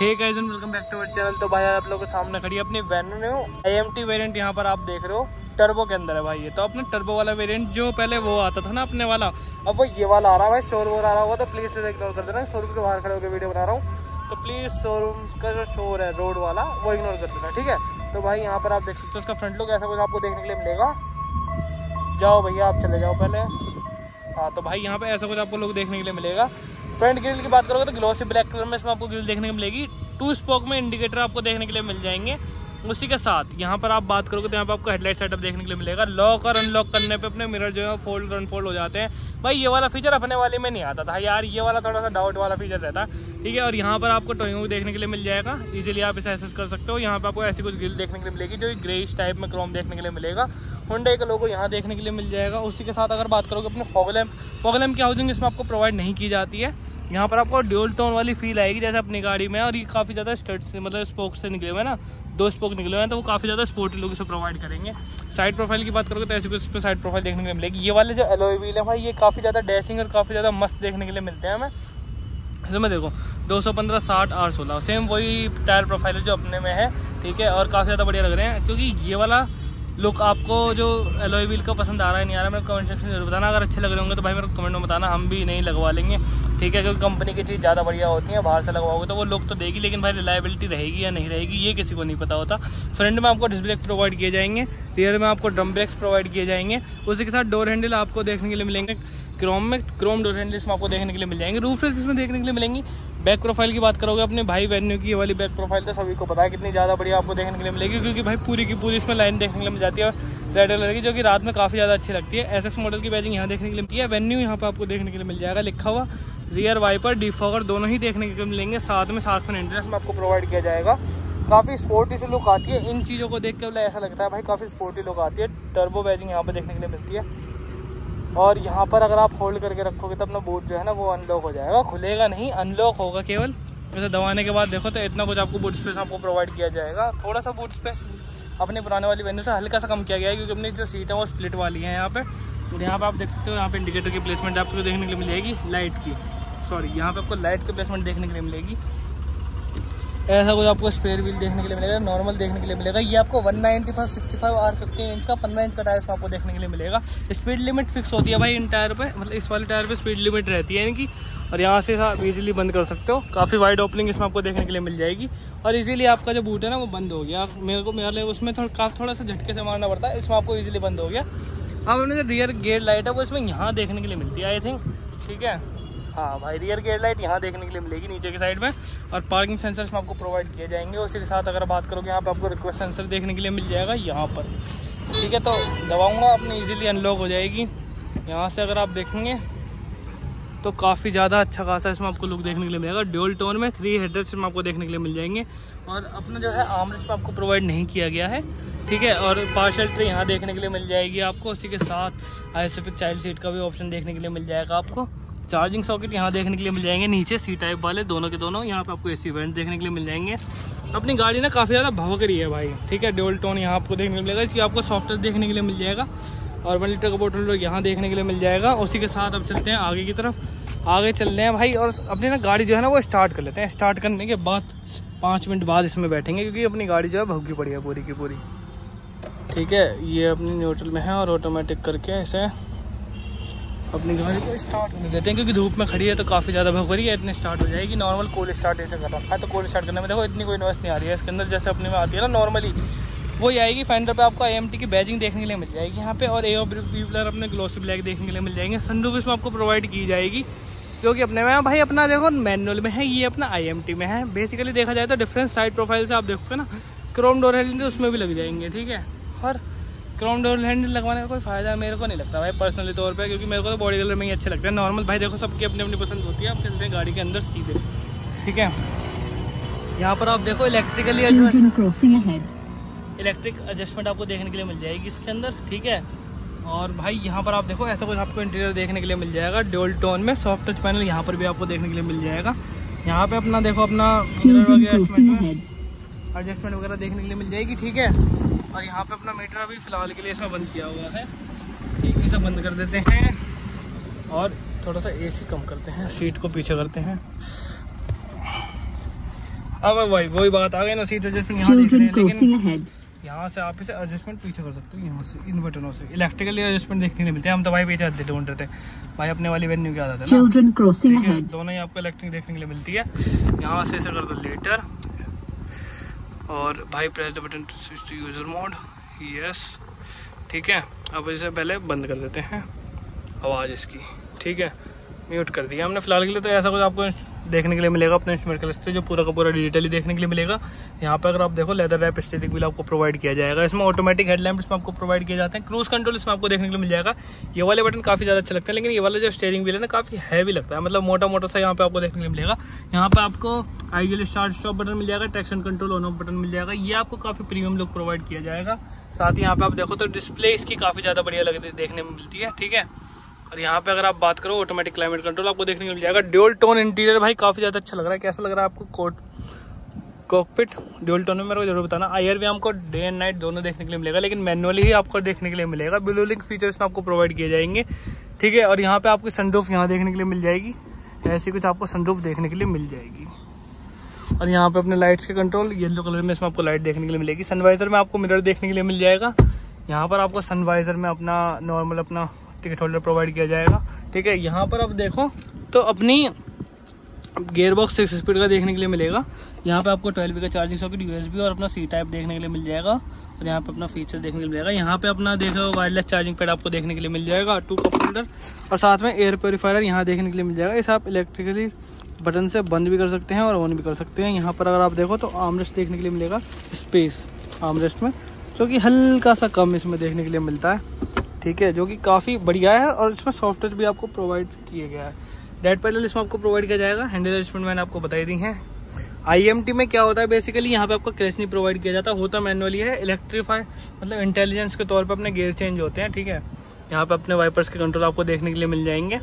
Hey guys and welcome back to our channel तो भाई आप लोगों के सामने खड़ी अपनी Venue I M T variant यहाँ पर आप देख रहे हो टर्बो के अंदर है भाई ये। तो अपने टर्बो वाला वेरिएंट जो पहले वो आता था ना अपने वाला, अब वो ये वाला आ रहा है शोर वोर आ रहा होगा तो प्लीज़ इसे इग्नोर कर देना। शोरूम के बाहर खड़े होकर वीडियो बना रहा हूँ। तो प्लीज़ शोरूम का जो शोर है रोड वाला, वो इग्नोर कर देना, ठीक है? तो भाई यहाँ पर आप देख सकते हो उसका फ्रंट लुक ऐसा कुछ आपको देखने के लिए मिलेगा। जाओ भैया, आप चले जाओ पहले। हाँ तो भाई यहाँ पे ऐसा कुछ आपको लोग देखने के लिए मिलेगा। फ्रंट ग्रिल की बात करोगे तो ग्लोसी ब्लैक कलर में इसमें आपको ग्रिल देखने को मिलेगी। टू स्पोक में इंडिकेटर आपको देखने के लिए मिल जाएँगे। उसी के साथ, यहाँ पर आप बात करोगे तो यहाँ पर आपको हेडलाइट सेटअप देखने के लिए मिलेगा। लॉक और अनलॉक करने पे अपने मिरर जो है फोल्ड और अनफोल्ड हो जाते हैं। भाई, ये वाला फीचर अपने वाले में नहीं आता था यार, ये वाला थोड़ा सा डाउट वाला फीचर रहता। ठीक है, और यहाँ पर आपको टोइंग देखने के लिए मिल जाएगा। इजीली आप इसे एसेस कर सकते हो। यहाँ पर आपको ऐसी कुछ ग्रिल देखने के लिए मिलेगी जो ग्रेस टाइप में क्रोम देखने के लिए मिलेगा। होंडे का लोगो यहाँ देखने के लिए मिल जाएगा। उसी के साथ अगर बात करोगे अपने फॉगलैम फॉगलैम की हाउसिंग इसमें आपको प्रोवाइड नहीं की जाती है। यहाँ पर आपको ड्यूल टोन वाली फील आएगी जैसे अपनी गाड़ी में, और ये काफ़ी ज़्यादा स्टड से मतलब स्पोक से निकले हुए हैं ना, दो स्पोक निकले हुए हैं तो वो काफ़ी ज़्यादा स्पोर्टी लोग इसे प्रोवाइड करेंगे। साइड प्रोफ़ाइल की बात करोगे तो ऐसे कुछ इस पर साइड प्रोफ़ाइल देखने के लिए मिलेगी। ये वाले जो एलोई व्हील है भाई, ये काफ़ी ज़्यादा डैशिंग और काफ़ी ज़्यादा मस्त देखने के लिए मिलते हैं हमें। इसमें देखो, दो सौ पंद्रह, साठ, आठ, सोलह सेम वही टायर प्रोफ़ाइल है जो अपने में है, ठीक है, और काफ़ी ज़्यादा बढ़िया लग रहे हैं, क्योंकि ये वाला लुक आपको जो एलोई व्हील का पसंद आ रहा है, नहीं आ रहा है मेरे कमेंट सेक्शन में ज़रूर बताना। अगर अच्छे लग रहे होंगे तो भाई मेरे कमेंट में बताना, हम भी नहीं लगवा लेंगे। ठीक है, क्योंकि कंपनी की चीज़ ज़्यादा बढ़िया होती है, बाहर से लगवाओगे तो वो लुक तो देगी, लेकिन भाई रिलायबिलिटी रहेगी या नहीं रहेगी, ये किसी को नहीं पता होता। फ्रंट में आपको ब्रेक प्रोवाइड किए जाएँगे रियर में आपको ड्रम ब्रेक्स प्रोवाइड किए जाएँगे। उसी के साथ डोर हैंडल आपको देखने के लिए मिलेंगे क्रोम में क्रोम डोर हैंडल्स में आपको देखने के लिए मिल जाएँगे। रूफ रेस इसमें देखने के लिए मिलेंगी। बैक प्रोफ़ाइल की बात करोगे, अपने भाई वेन्यू की ये वाली बैक प्रोफ़ाइल तो सभी को पता है कितनी ज़्यादा बढ़िया आपको देखने के लिए मिलेगी, क्योंकि भाई पूरी की पूरी इसमें लाइन देखने के लिए मिल जाती है रेड कलर की, जो कि रात में काफ़ी ज़्यादा अच्छी लगती है। एसएक्स मॉडल की बैजिंग यहाँ देखने के लिए मिलती है वेन्यू यहाँ पर आपको देखने के लिए मिल जाएगा, लिखा हुआ रियर वाइपर डिफॉगर दोनों ही देखने के लिए मिलेंगे, साथ में साथ में इंटरेस्ट में आपको प्रोवाइड किया जाएगा। काफ़ी स्पोर्टी से लुक आती है, इन चीज़ों को देख के मतलब ऐसा लगता है भाई काफ़ी स्पोर्टी लुक आती है टर्बो बैजिंग यहाँ पर देखने के लिए मिलती है। और यहाँ पर अगर आप होल्ड करके रखोगे तो अपना बूट जो है ना वो अनलॉक हो जाएगा। खुलेगा नहीं अनलॉक होगा केवल। वैसे दबाने के बाद देखो तो इतना कुछ आपको बूट स्पेस आपको प्रोवाइड किया जाएगा। थोड़ा सा बूट स्पेस अपने पुराने वाली वेन्यू से हल्का सा कम किया गया है क्योंकि अपनी जो सीट है वो स्प्लिट वाली है यहाँ पे। और यहाँ पे आप देख सकते हो, यहाँ पे इंडिकेटर की प्लेसमेंट आपको देखने के लिए मिलेगी लाइट की। सॉरी यहाँ पे आपको लाइट की प्लेसमेंट देखने के लिए मिलेगी। ऐसा कुछ आपको स्पेयर व्हील देखने के लिए मिलेगा नॉर्मल देखने के लिए मिलेगा। ये आपको 195 65 आर 15 इंच का 15 इंच का टायर इसमें आपको देखने के लिए मिलेगा। स्पीड लिमिट फिक्स होती है भाई इन टायर पे मतलब इस वाले टायर पे स्पीड लिमिट रहती है इनकी। और यहाँ से आप इजीली बंद कर सकते हो। काफ़ी वाइड ओपनिंग इसमें आपको देखने के लिए मिल जाएगी। और इजीली आपका जो बूट है ना, वो बंद हो गया। मेरे को, मेरे उसमें थोड़ा थोड़ा सा झटके से मारना पड़ता है, इसमें आपको ईजिली बंद हो गया। अब अपने जो रियर गेट लाइट है, वो इसमें यहाँ देखने के लिए मिलती है आई थिंक ठीक है? हाँ भाई रियर गेट लाइट यहाँ देखने के लिए मिलेगी नीचे की साइड में और पार्किंग सेंसर्स में आपको प्रोवाइड किए जाएँगे। उसी के साथ अगर बात करोगे, यहाँ पर आपको रिक्वेस्ट सेंसर देखने के लिए मिल जाएगा यहाँ पर। ठीक है तो दबाऊँगा, अपनी इजीली अनलॉक हो जाएगी। यहाँ से अगर आप देखेंगे तो काफ़ी ज़्यादा अच्छा खासा इसमें आपको लुक देखने के लिए मिलेगा। ड्यूल टोन में थ्री हेडर्स में आपको देखने के लिए मिल जाएँगे। और अपना जो है आमरेस में आपको प्रोवाइड नहीं किया गया है। ठीक है, और पार्शल ट्रे यहाँ देखने के लिए मिल जाएगी आपको। उसी के साथ आइसोफिक चाइल्ड सीट का भी ऑप्शन देखने के लिए मिल जाएगा आपको। चार्जिंग सॉकेट यहाँ देखने के लिए मिल जाएँगे, नीचे सी टाइप वाले, दोनों के दोनों, यहाँ पे आपको एसी वेंट देखने के लिए मिल जाएँगे। अपनी गाड़ी ना काफ़ी ज़्यादा भवक रही है भाई, ठीक है? ड्यूल टोन यहाँ आपको देखने को मिलेगा, इसकी आपको सॉफ्टवेयर देखने के लिए मिल जाएगा, और वन लीटर का बोटल यहाँ देखने के लिए मिल जाएगा। उसी के साथ अब चलते हैं आगे की तरफ़। आगे चल रहे हैं भाई, और अपनी ना गाड़ी जो है ना, वो स्टार्ट कर लेते हैं। स्टार्ट करने के बाद पाँच मिनट बाद इसमें बैठेंगे, क्योंकि अपनी गाड़ी जो है भूखी पड़ी है पूरी की पूरी। ठीक है, ये अपनी न्यूट्रल में है और ऑटोमेटिक करके इसे अपनी गाड़ी को स्टार्ट होने देते हैं, क्योंकि धूप में खड़ी है तो काफ़ी ज़्यादा भग रही है, इतनी स्टार्ट हो जाएगी। नॉर्मल कोल स्टार्ट ऐसे कर रखा है तो कोल स्टार्ट करने में देखो, इतनी कोई नॉइस नहीं आ रही है। इसके अंदर जैसे अपने में आती है ना नॉर्मली वो आएगी फेंडर पे आपको आईएमटी की बैजिंग देखने के लिए मिल जाएगी यहाँ पे, और ए व्हीलर अपने ग्लोसी ब्लैक देखने के लिए मिल जाएँगे। सनरूफ इसमें आपको प्रोवाइड की जाएगी जो कि अपने में भाई, अपना देखो मैनुअल में है, ये अपना आईएमटी में है। बेसिकली देखा जाए तो डिफरेंस साइड प्रोफ़ाइल से आप देखोगे ना क्रोम डोर है उसमें भी लग जाएँगे, ठीक है? और क्रोम डोर हैंडल लगवाने का कोई फ़ायदा मेरे को नहीं लगता भाई पर्सनली तौर पे क्योंकि मेरे को तो बॉडी कलर में ही अच्छे लगते हैं। नॉर्मल भाई देखो सबकी अपनी अपनी पसंद होती है। आप चलते हैं गाड़ी के अंदर सीधे। ठीक है? यहाँ पर आप देखो इलेक्ट्रिकली इलेक्ट्रिक एडजस्टमेंट आपको देखने के लिए मिल जाएगी इसके अंदर। ठीक है? और भाई यहाँ पर आप देखो ऐसा कुछ आपको इंटीरियर देखने के लिए मिल जाएगा। डोल टोन में सॉफ्ट टच पैनल यहाँ पर भी आपको देखने के लिए मिल जाएगा। यहाँ पे अपना देखो अपना एडजस्टमेंट वगैरह देखने के लिए मिल जाएगी। ठीक है? और यहाँ पे अपना मीटर अभी फ़िलहाल के लिए इसमें बंद किया हुआ है। ठीक इसे बंद कर देते हैं और थोड़ा सा एसी कम करते हैं सीट को पीछे करते हैं। अब भाई वही बात आ गई ना सीट एडजस्टमेंट यहाँ देख रहे हैं यहाँ से आप इसे एडजस्टमेंट पीछे कर सकते हो यहाँ से इन बटनों से। इलेक्ट्रिकली एडजस्टमेंट देखने नहीं मिलते हम तो भाई आते ढूंढ रहे थे। भाई अपने वाली वेन्यू क्या आते दोनों ही आपको इलेक्ट्रिक देखने के लिए मिलती है। यहाँ से इसे कर दो लेटर और भाई press the button to switch to user mode yes ठीक है. अब इसे पहले बंद कर देते हैं. आवाज़ इसकी. ठीक है. म्यूट कर दिया हमने फ़िलहाल के लिए। तो ऐसा कुछ आपको देखने के लिए मिलेगा अपने इंस्ट्रूमेंट क्लस्टर से जो पूरा का पूरा डिजिटली देखने के लिए मिलेगा। यहाँ पर अगर आप देखो लेदर रैप स्टेटिक व्हील आपको प्रोवाइड किया जाएगा। इसमें ऑटोमेटिक हेडलैम्प इसमें आपको प्रोवाइड किए जाते हैं। क्रूज कंट्रोल इसमें आपको देखने के लिए मिल जाएगा। ये वाले बटन काफ़ी ज़्यादा अच्छे लगते हैं, लेकिन ये वाला जो स्टेयरिंग व्हील है ना, काफ़ी हैवी लगता है। मतलब मोटा मोटा सा यहाँ पे आपको देखने के लिए मिलेगा। यहाँ पे आपको आइडियल स्टार्ट स्टॉप बटन मिल जाएगा traction control on off button मिल जाएगा। ये आपको काफ़ी प्रीमियम लुक प्रोवाइड किया जाएगा। साथ ही यहाँ पे आप देखो तो डिस्प्ले इसकी काफ़ी ज़्यादा बढ़िया लग देखने में मिलती है, ठीक है? और यहाँ पे अगर आप बात करो ऑटोमेटिक क्लाइमेट कंट्रोल आपको देखने को मिल जाएगा। ड्यूल टोन इंटीरियर भाई काफ़ी ज़्यादा अच्छा लग रहा है। कैसा लग रहा है आपको कोट कॉकपिट ड्यूल टोन में मेरे को ज़रूर बताना। आयर भी आपको डे एंड नाइट दोनों देखने के लिए मिलेगा, लेकिन मैनुअली ही आपको देखने के लिए मिलेगा। ब्लू लिंक फीचर्स में आपको प्रोवाइड किए जाएँगे। ठीक है, और यहाँ पे आपको सनरूफ यहाँ देखने के लिए मिल जाएगी। ऐसी कुछ आपको सनरूफ देखने के लिए मिल जाएगी। और यहाँ पे अपने लाइट्स के कंट्रोल येलो कलर में इसमें आपको लाइट देखने के लिए मिलेगी। सनवाइजर में आपको मिरर देखने के लिए मिल जाएगा। यहाँ पर आपको सनवाइजर में अपना नॉर्मल अपना टिकट होल्डर प्रोवाइड किया जाएगा। ठीक है, यहाँ पर आप देखो तो अपनी गेयर बॉक्स सिक्स स्पीड का देखने के लिए मिलेगा। यहाँ पे आपको ट्वेल्व का चार्जिंग सॉकेट यूएसबी और अपना सी टाइप देखने के लिए मिल जाएगा। और यहाँ पे अपना फीचर देखने के लिए मिलेगा यहाँ पे अपना देखो वायरलेस चार्जिंग पैड आपको देखने के लिए मिल जाएगा टू कप होल्डर और साथ में एयर प्योरीफायर यहाँ देखने के लिए मिल जाएगा। इसे आप इलेक्ट्रिकली बटन से बंद भी कर सकते हैं और ऑन भी कर सकते हैं। यहाँ पर अगर आप देखो तो आमरेस्ट देखने के लिए मिलेगा स्पेस आमरेस्ट में, जो कि हल्का सा कम इसमें देखने के लिए मिलता है। ठीक है, जो कि काफ़ी बढ़िया है और इसमें सॉफ्ट टच भी आपको प्रोवाइड किया गया है। डेड पैनल इसमें आपको प्रोवाइड किया जाएगा। हैंडल एडजस्टमेंट मैंने आपको बताई दी है। आईएमटी में क्या होता है बेसिकली यहाँ पे आपको क्रैश नहीं प्रोवाइड किया जाता, होता मैनुअली है इलेक्ट्रीफाई मतलब इंटेलिजेंस के तौर पर अपने गेयर चेंज होते हैं, ठीक है। यहाँ पे अपने वाइपर्स के कंट्रोल आपको देखने के लिए मिल जाएँगे।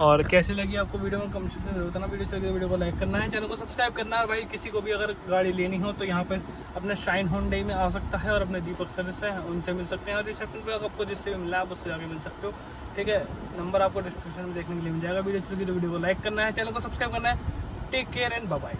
और कैसे लगी आपको वीडियो? में कम से कम बताना। वीडियो चलिए वीडियो को लाइक करना है, चैनल को सब्सक्राइब करना है। भाई, किसी को भी अगर गाड़ी लेनी हो तो यहाँ पर अपने शाइन होन में आ सकता है और अपने दीपक सर से उनसे मिल सकते हैं। और रिसेप्शन पर आपको जिससे भी मिला, आप उससे जाके मिल सकते हो। ठीक है? नंबर आपको डिस्क्रिप्शन में देखने के लिए मिल जाएगा। वीडियो चलिए तो वीडियो को लाइक करना है, चैनल को सब्सक्राइब करना है। Take care and bye